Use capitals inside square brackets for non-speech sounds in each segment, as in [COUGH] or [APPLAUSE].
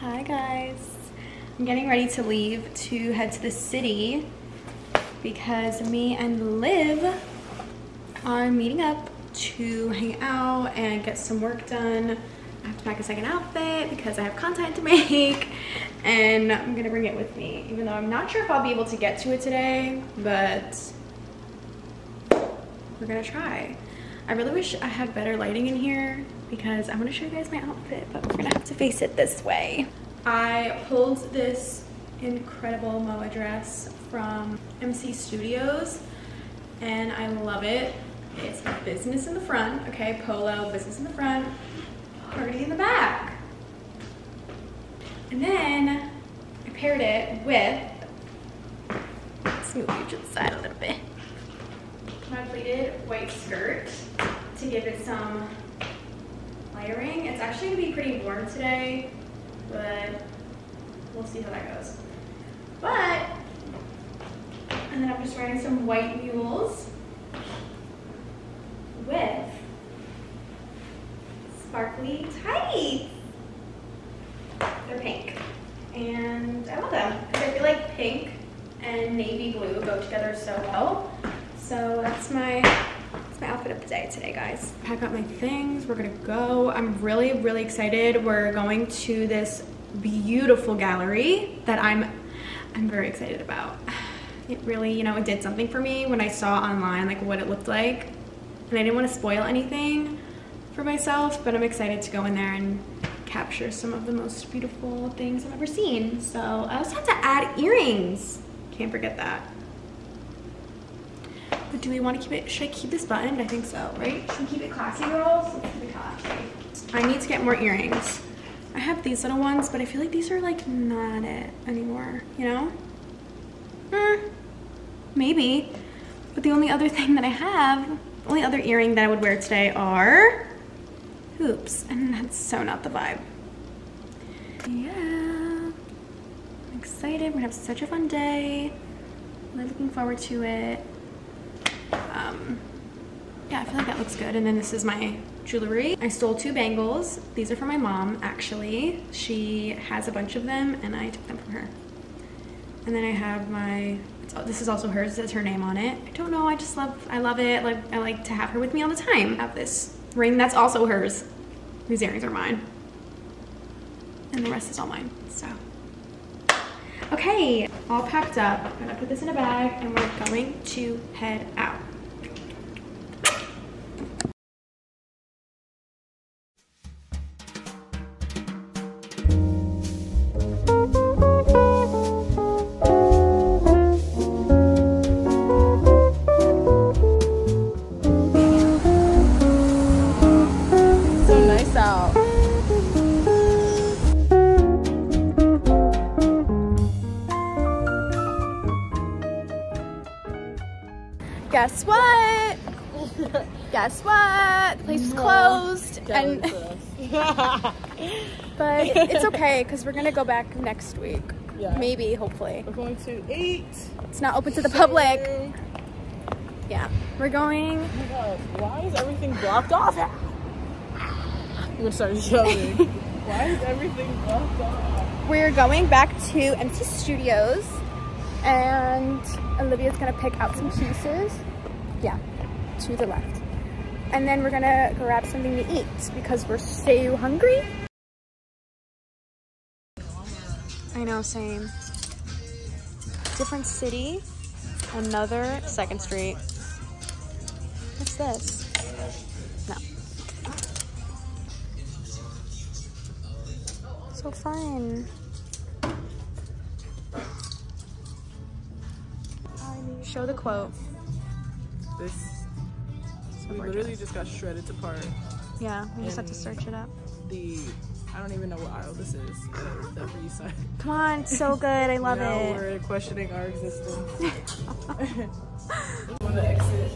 Hi guys. I'm getting ready to leave to head to the city because me and Liv are meeting up to hang out and get some work done. I have to pack a second outfit because I have content to [LAUGHS] make and I'm gonna bring it with me even though I'm not sure if I'll be able to get to it today but we're gonna try. I really wish I had better lighting in here because I want to show you guys my outfit, but we're gonna have to face it this way. I pulled this incredible MOA dress from MC Studios and I love it. It's business in the front, okay, polo, business in the front, party in the back. And then I paired it with, you to the side a little bit my pleated white skirt to give it some layering. It's actually gonna be pretty warm today, but we'll see how that goes. But, and then I'm just wearing some white mules with sparkly tights. They're pink, and I love them because I feel like pink and navy blue go together so well. So that's my that's my outfit of the day today, guys. Pack up my things. We're gonna go. I'm really, really excited. We're going to this beautiful gallery that I'm I'm very excited about. It really, you know, it did something for me when I saw online like what it looked like. And I didn't want to spoil anything for myself, but I'm excited to go in there and capture some of the most beautiful things I've ever seen. So I also have to add earrings. Can't forget that. But do we want to keep it, should I keep this buttoned? I think so, right? Should we keep it classy, girls? Let's keep it classy. I need to get more earrings. I have these little ones, but I feel like these are like not it anymore, you know? Hmm, maybe. But the only other [LAUGHS] thing that I have, the only other earring that I would wear today are hoops, and that's so not the vibe. Yeah, I'm excited. We're gonna have such a fun day. Really looking forward to it yeah, I feel like that looks good. And then this is my jewelry. I stole two bangles. These are from my mom, actually. She has a bunch of them and I took them from her. And then I have my, this is also hers, it says her name on it. I don't know, I just love, I love it. Like, I like to have her with me all the time. I have this ring that's also hers. These earrings are mine. And the rest is all mine, so. Okay, all packed up. I'm gonna put this in a bag and we're going to head out. Guess what? guess what? The place is closed. And [LAUGHS] but it's okay because we're gonna go back next week. Yeah. Maybe, hopefully. We're going to eat. It's not open to the public. Yeah, we're going. Oh my god, why is everything blocked off? I'm gonna start shouting. why is everything blocked off? We're going back to MC Studios and Olivia's gonna pick out some pieces. Yeah, to the left. And then we're gonna grab something to eat because we're so hungry. I know, same. Different city, another second street. What's this? No. So fun. Show the quote. This, we literally just got shredded to part. Yeah, we just have to search it up. The, I don't even know what aisle this is. The, the side. Come on, so good. I love now it. we're questioning our existence. [LAUGHS] Want to exit?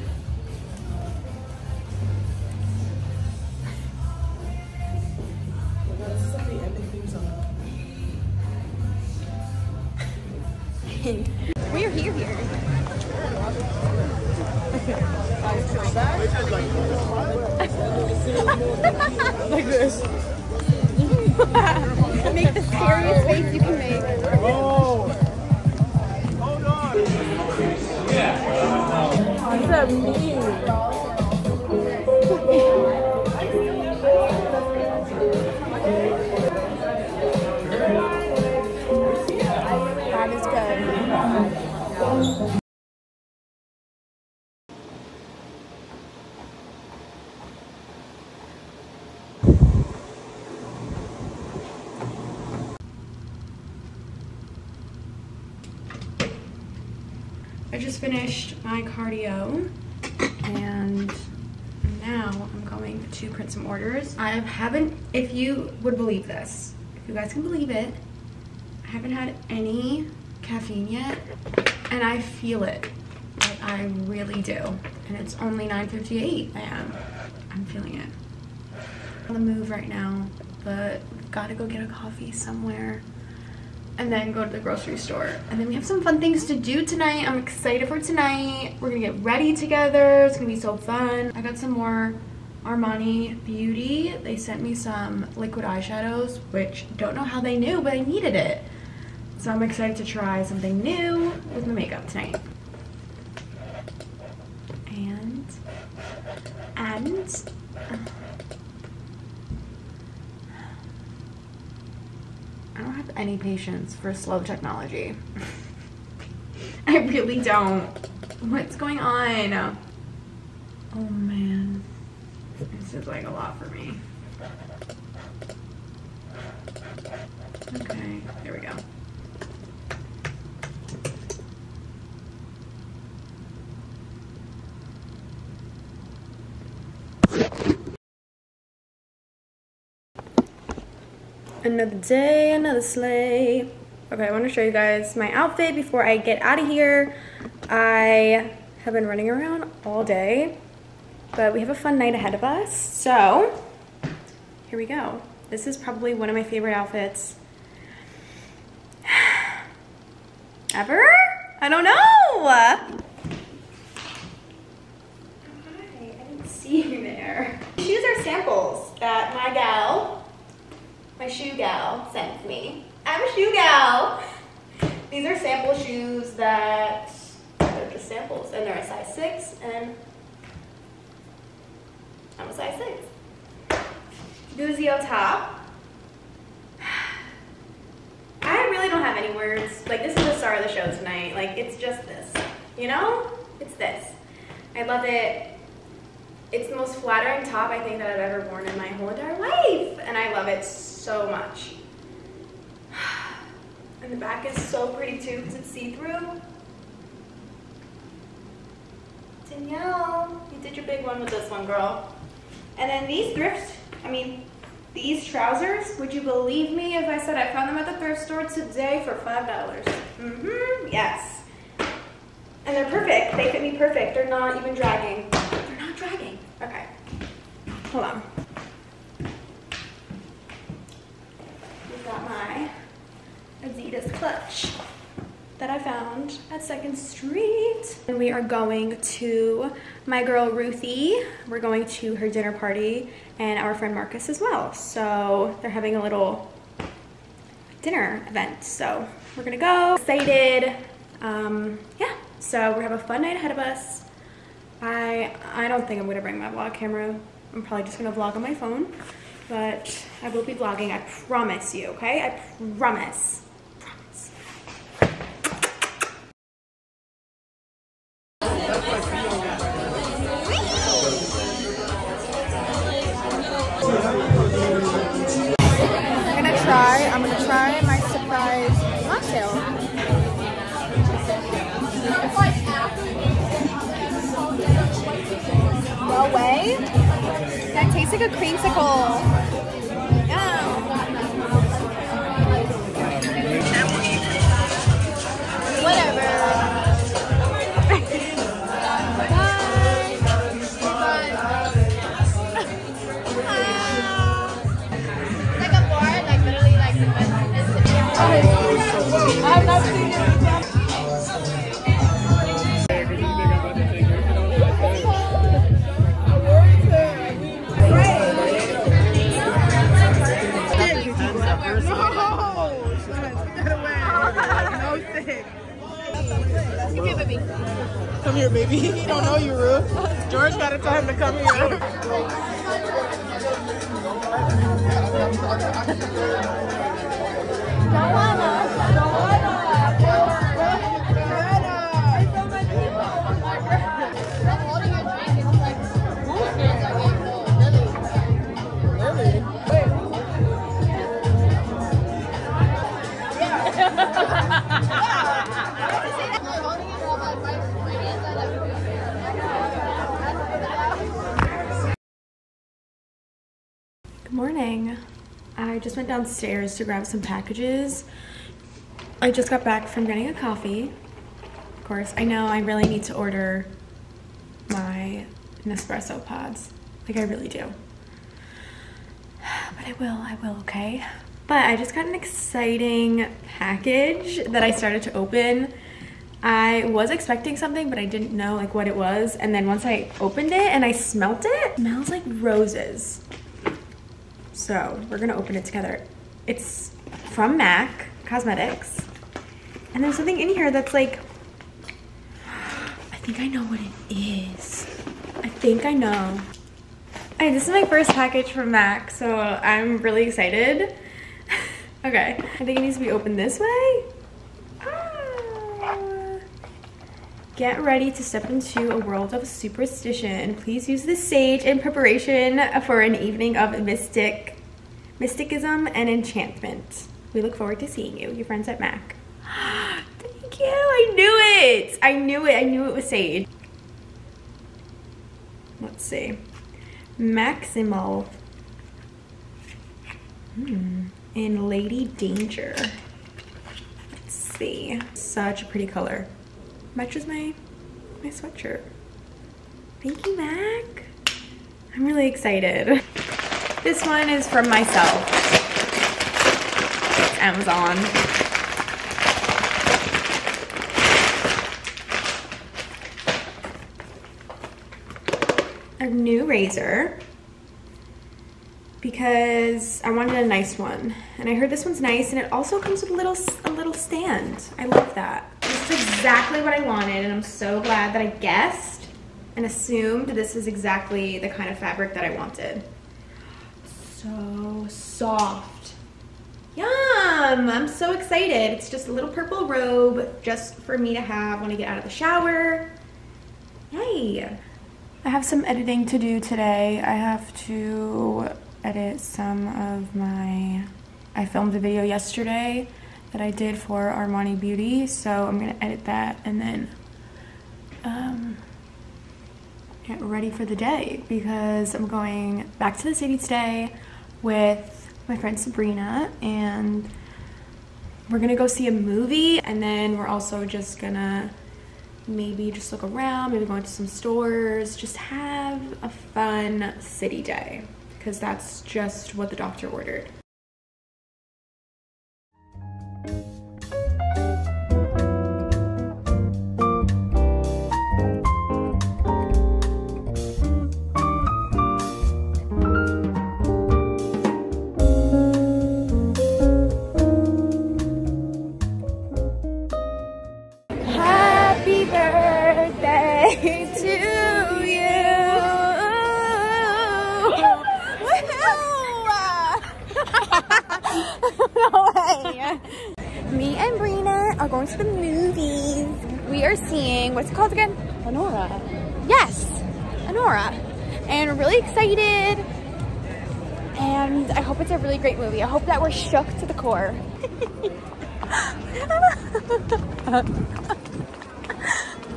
We're here here. Like this. Make the scariest face you can make. I just finished my cardio and now I'm going to print some orders. I haven't, if you would believe this, if you guys can believe it, I haven't had any caffeine yet and I feel it. Like I really do. And it's only 9.58 a.m. I'm feeling it. I'm on the move right now, but got to go get a coffee somewhere and then go to the grocery store. And then we have some fun things to do tonight. I'm excited for tonight. We're gonna get ready together. It's gonna be so fun. I got some more Armani Beauty. They sent me some liquid eyeshadows, which don't know how they knew, but I needed it. So I'm excited to try something new with my makeup tonight. And, and, I don't have any patience for slow technology. [LAUGHS] I really don't. What's going on? Oh man. This is like a lot for me. Okay, there we go. Another day, another sleigh. Okay, I want to show you guys my outfit before I get out of here. I have been running around all day, but we have a fun night ahead of us. So, here we go. This is probably one of my favorite outfits [SIGHS] ever? I don't know. Hi, I didn't see you there. Shoes are samples that my gal my shoe gal sent me. I'm a shoe gal. These are sample shoes that they're just samples and they're a size six and I'm a size six. Guzio top. I really don't have any words. Like this is the show tonight. Like it's just this, you know? It's this. I love it. It's the most flattering top I think that I've ever worn in my whole entire life. And I love it so much. [SIGHS] And the back is so pretty too because it's see-through. Danielle, you did your big one with this one, girl. And then these thrift, I mean, these trousers, would you believe me if I said I found them at the thrift store today for $5? Mm-hmm, yes. And they're perfect. They fit me perfect. They're not even dragging. They're not dragging. Okay. Hold on. We've got my Adidas clutch that I found at Second Street. And we are going to my girl Ruthie. We're going to her dinner party and our friend Marcus as well. So they're having a little dinner event. So we're gonna go. Excited. Um, yeah. So we have a fun night ahead of us. I I don't think I'm gonna bring my vlog camera. I'm probably just gonna vlog on my phone, but I will be vlogging. I promise you. Okay? I. Promise. Try. My surprise mocktail. No way. That tastes like a creamsicle. Come here, baby. [LAUGHS] He don't know you, Ruth. George got a time to come here. Good morning. I just went downstairs to grab some packages. I just got back from getting a coffee. Of course, I know I really need to order my Nespresso pods. Like, I really do. But I will, I will, okay? But I just got an exciting package that I started to open. I was expecting something, but I didn't know like what it was. And then once I opened it and I smelt it, it smells like roses. So we're gonna open it together. It's from MAC Cosmetics. And there's something in here that's like, I think I know what it is. I think I know. Hey, this is my first package from MAC, so I'm really excited. [LAUGHS] okay, I think it needs to be opened this way. Ah. Get ready to step into a world of superstition. Please use the sage in preparation for an evening of mystic, mysticism and enchantment. We look forward to seeing you, your friends at MAC. [GASPS] Thank you. I knew it. I knew it. I knew it was sage. Let's see. MACximal. Hmm. In Lady Danger. Let's see. Such a pretty color. Matches my my sweatshirt. Thank you, Mac. I'm really excited. [LAUGHS] This one is from myself. It's Amazon. A new razor because I wanted a nice one. And I heard this one's nice and it also comes with a little a little stand. I love that. This is exactly what I wanted and I'm so glad that I guessed and assumed this is exactly the kind of fabric that I wanted. So soft. Yum! I'm so excited. It's just a little purple robe just for me to have when I get out of the shower. Yay! I have some editing to do today. I have to edit some of my. I filmed a video yesterday that I did for Armani Beauty, so I'm gonna edit that and then um, get ready for the day because I'm going back to the city today with my friend Sabrina and we're gonna go see a movie and then we're also just gonna maybe just look around, maybe go into some stores, just have a fun city day because that's just what the doctor ordered. are going to the movies. We are seeing, what's it called again? Anora. Yes, Anora. And we're really excited. And I hope it's a really great movie. I hope that we're shook to the core. [LAUGHS]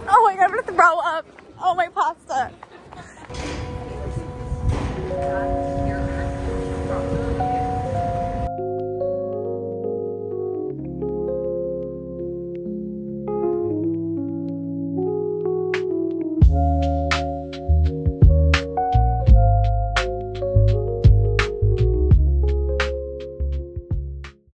oh my God, I'm gonna throw up. Oh my pasta.